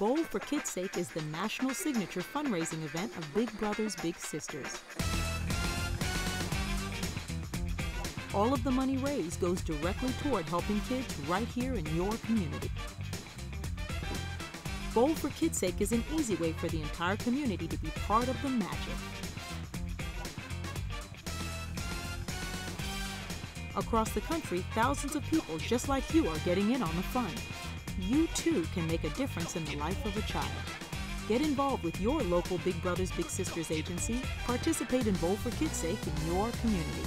Bowl for Kids' Sake is the national signature fundraising event of Big Brothers Big Sisters. All of the money raised goes directly toward helping kids right here in your community. Bowl for Kids' Sake is an easy way for the entire community to be part of the magic. Across the country, thousands of people just like you are getting in on the fun. You too can make a difference in the life of a child. Get involved with your local Big Brothers Big Sisters agency. Participate in Bowl for Kids' Sake in your community.